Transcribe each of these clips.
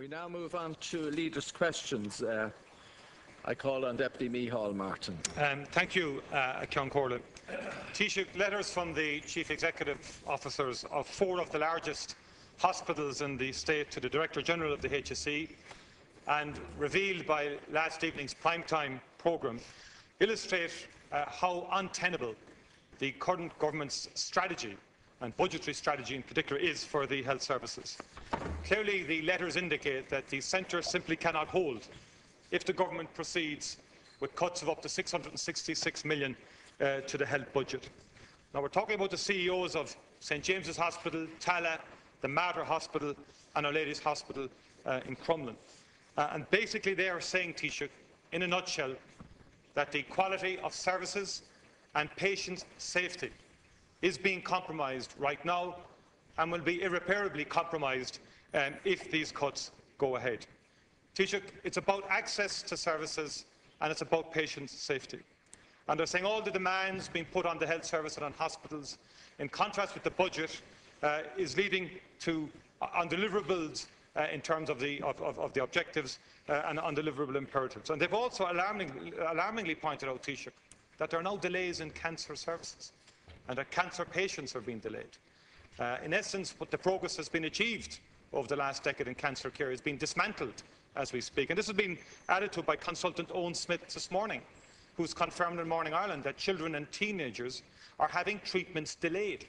We now move on to leaders' questions. Uh, I call on Deputy Micheál Martin. Um, thank you, uh, Ceann Comhairle. Taoiseach, letters from the Chief Executive Officers of four of the largest hospitals in the state to the Director General of the HSE and revealed by last evening's primetime programme illustrate uh, how untenable the current government's strategy and budgetary strategy in particular is for the health services. Clearly, the letters indicate that the centre simply cannot hold if the government proceeds with cuts of up to 666 million uh, to the health budget. Now, we're talking about the CEOs of St James's Hospital, Tallaght, the Mater Hospital and Our Lady's Hospital uh, in Crumlin. Uh, and basically they are saying, Taoiseach, in a nutshell, that the quality of services and patient safety is being compromised right now and will be irreparably compromised um, if these cuts go ahead. Taoiseach, it's about access to services and it's about patient safety. And they're saying all the demands being put on the health service and on hospitals, in contrast with the budget, uh, is leading to undeliverables uh, in terms of the, of, of, of the objectives uh, and undeliverable imperatives. And they've also alarmingly, alarmingly pointed out, Taoiseach, that there are now delays in cancer services and that cancer patients are being delayed. Uh, in essence, what the progress has been achieved over the last decade in cancer care is being dismantled as we speak. And this has been added to by consultant Owen Smith this morning, who's confirmed in Morning Ireland that children and teenagers are having treatments delayed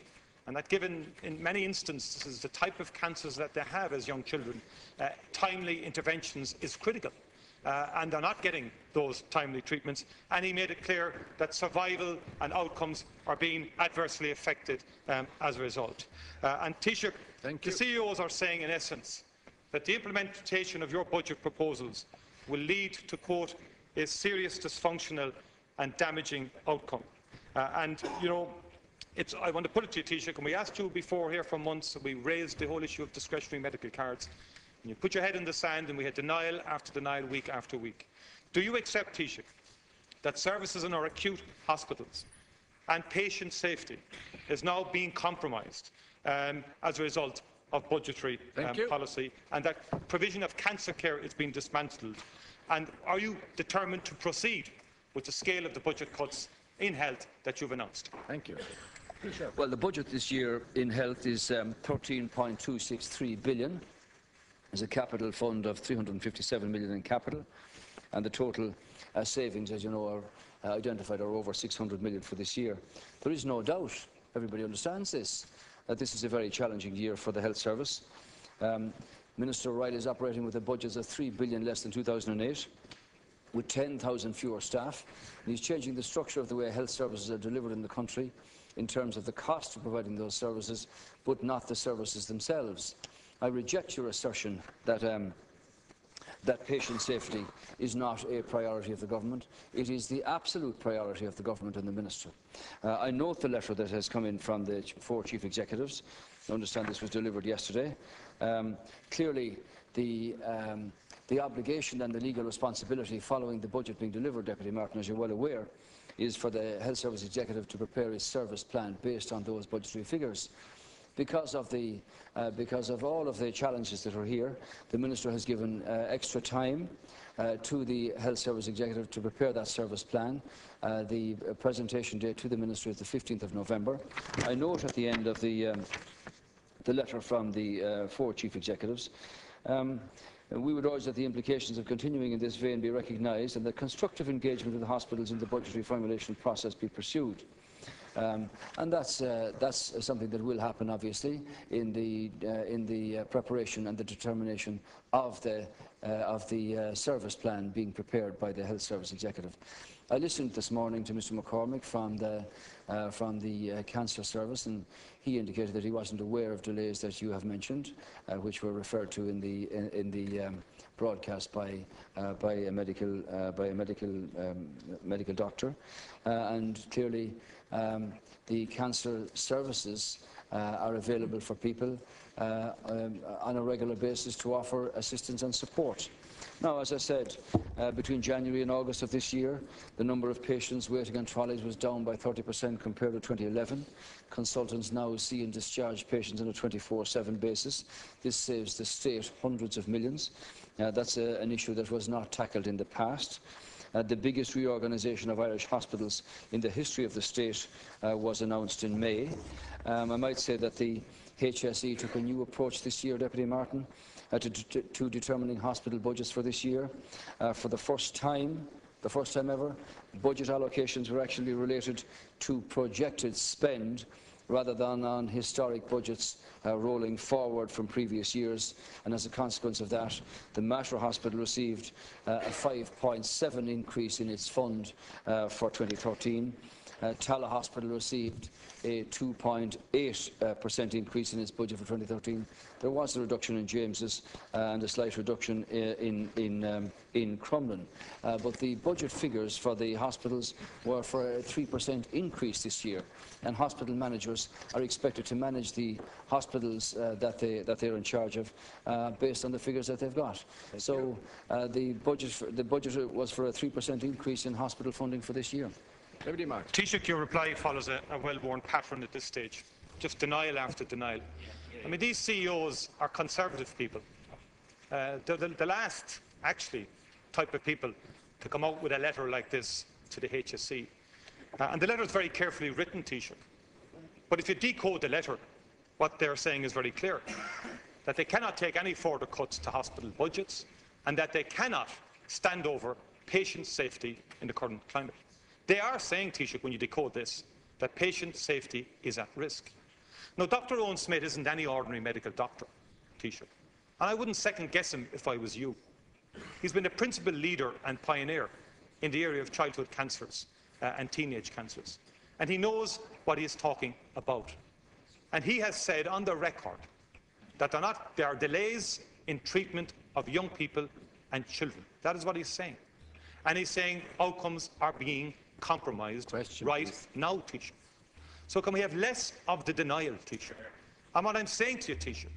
and that given in many instances the type of cancers that they have as young children, uh, timely interventions is critical. Uh, and they're not getting those timely treatments. And he made it clear that survival and outcomes are being adversely affected um, as a result. Uh, and Taoiseach, the CEOs are saying in essence that the implementation of your budget proposals will lead to, quote, a serious dysfunctional and damaging outcome. Uh, and, you know, it's, I want to put it to you, Taoiseach, and we asked you before here for months, we raised the whole issue of discretionary medical cards. And you put your head in the sand, and we had denial after denial, week after week. Do you accept, Taoiseach, that services in our acute hospitals and patient safety is now being compromised um, as a result of budgetary um, policy, and that provision of cancer care is being dismantled? And are you determined to proceed with the scale of the budget cuts in health that you've announced? Thank you. Well, the budget this year in health is um, 13.263 billion. There's a capital fund of 357 million in capital, and the total uh, savings, as you know, are uh, identified are over 600 million for this year. There is no doubt, everybody understands this, that this is a very challenging year for the health service. Um, Minister O'Reilly is operating with a budget of 3 billion less than 2008 with 10,000 fewer staff. And he's changing the structure of the way health services are delivered in the country in terms of the cost of providing those services, but not the services themselves. I reject your assertion that um, that patient safety is not a priority of the government. It is the absolute priority of the government and the minister. Uh, I note the letter that has come in from the four chief executives. I understand this was delivered yesterday. Um, clearly, the, um, the obligation and the legal responsibility following the budget being delivered, Deputy Martin, as you're well aware, is for the Health Service Executive to prepare his service plan based on those budgetary figures. Because of, the, uh, because of all of the challenges that are here, the Minister has given uh, extra time uh, to the Health Service Executive to prepare that service plan. Uh, the presentation date to the Minister is the 15th of November. I note at the end of the, um, the letter from the uh, four Chief Executives um, we would urge that the implications of continuing in this vein be recognised and that constructive engagement with the hospitals in the budgetary formulation process be pursued. Um, and that's, uh, that's something that will happen, obviously, in the, uh, in the uh, preparation and the determination of the, uh, of the uh, service plan being prepared by the Health Service Executive. I listened this morning to Mr McCormick from the, uh, from the uh, Cancer Service, and he indicated that he wasn't aware of delays that you have mentioned, uh, which were referred to in the, in, in the um, broadcast by, uh, by a medical, by a medical, um, medical doctor. And clearly, um, the cancer services are available for people uh, um, on a regular basis to offer assistance and support. Now, as I said, uh, between January and August of this year, the number of patients waiting on trolleys was down by 30% compared to 2011. Consultants now see and discharge patients on a 24-7 basis. This saves the state hundreds of millions. Uh, that's a, an issue that was not tackled in the past. Uh, the biggest reorganisation of Irish hospitals in the history of the state uh, was announced in May. Um, I might say that the HSE took a new approach this year, Deputy Martin, uh, to, to, to, determining hospital budgets for this year. Uh, for the first time, the first time ever, budget allocations were actually related to projected spend rather than on historic budgets uh, rolling forward from previous years. And as a consequence of that, the Mater Hospital received uh, a 5.7 increase in its fund uh, for 2013. Uh, Tallaght Hospital received a 2.8% uh, increase in its budget for 2013. There was a reduction in James's uh, and a slight reduction uh, in, in, um, in Crumlin. Uh, but the budget figures for the hospitals were for a 3% increase this year. And hospital managers are expected to manage the hospitals uh, that, they, that they're in charge of uh, based on the figures that they've got. Thank so the, budget for, the budget was for a 3% increase in hospital funding for this year. Deputy. Taoiseach, your reply follows a, a well-worn pattern at this stage, just denial after denial. I mean, these CEOs are conservative people. Uh, the, the, the, last, actually, type of people to come out with a letter like this to the HSE. Uh, and the letter is very carefully written, Taoiseach. But if you decode the letter, what they're saying is very clear. That they cannot take any further cuts to hospital budgets and that they cannot stand over patient safety in the current climate. They are saying, Taoiseach, when you decode this, that patient safety is at risk. Now, Dr. Owen Smith isn't any ordinary medical doctor, Taoiseach, and I wouldn't second guess him if I was you. He's been a principal leader and pioneer in the area of childhood cancers uh, and teenage cancers, and he knows what he is talking about. And he has said on the record that not, there are delays in treatment of young people and children. That is what he's saying. And he's saying outcomes are being compromised Question, right please. now, Taoiseach. So can we have less of the denial, Taoiseach? And what I'm saying to you, Taoiseach,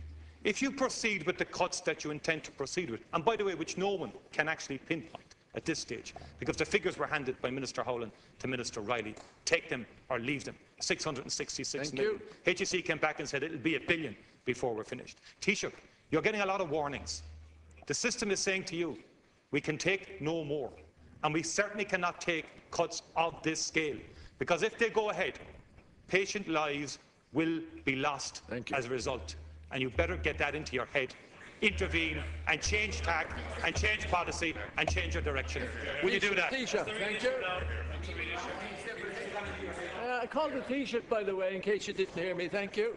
if you proceed with the cuts that you intend to proceed with, and by the way, which no one can actually pinpoint at this stage, because the figures were handed by Minister Howlin to Minister Reilly, take them or leave them, 666 Thank million. you. HSE came back and said it'll be a billion before we're finished. Taoiseach, you're getting a lot of warnings. The system is saying to you, we can take no more. And we certainly cannot take cuts of this scale. Because if they go ahead, patient lives will be lost as a result. And you better get that into your head. Intervene and change tack and change policy and change your direction. Will you do that? Taoiseach, thank you. Uh, I called the Taoiseach, by the way, in case you didn't hear me. Thank you.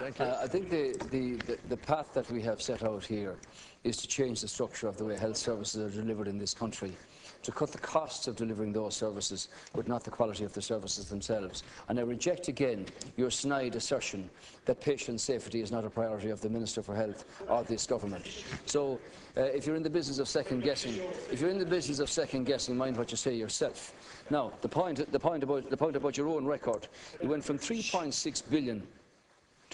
Thank you. Uh, I think the, the, the, the path that we have set out here is to change the structure of the way health services are delivered in this country to cut the costs of delivering those services, but not the quality of the services themselves. And I reject again your snide assertion that patient safety is not a priority of the Minister for Health or this government. So uh, if you're in the business of second guessing, if you're in the business of second guessing, mind what you say yourself. Now, the point, the point, about, the point about your own record, it went from 3.6 billion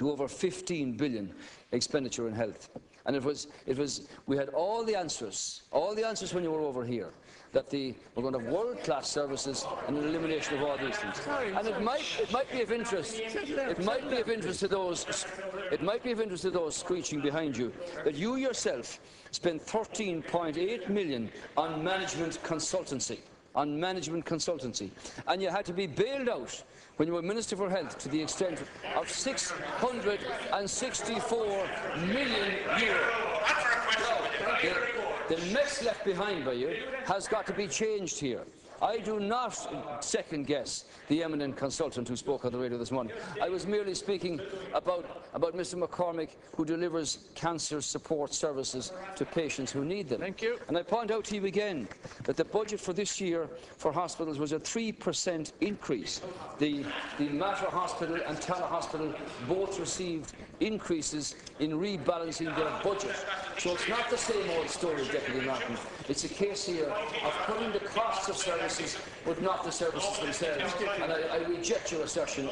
to over 15 billion expenditure in health. And it was, it was, we had all the answers, all the answers when you were over here that the, we're going to have world-class services and an elimination of all these things. And it might, it might be of interest. It might be of interest to those. It might be of interest to those screeching behind you that you yourself spent 13.8 million on management consultancy. On management consultancy, and you had to be bailed out when you were Minister for Health to the extent of 664 million euro. The mess left behind by you has got to be changed here. I do not second guess the eminent consultant who spoke on the radio this morning. I was merely speaking about, about Mr McCormick, who delivers cancer support services to patients who need them. Thank you. And I point out to you again that the budget for this year for hospitals was a 3% increase. The, the Mater Hospital and Tallaght Hospital both received increases in rebalancing their budget. So it's not the same old story, Deputy Martin. It's a case here of putting the costs of services, but not the services themselves. And I, I reject your assertion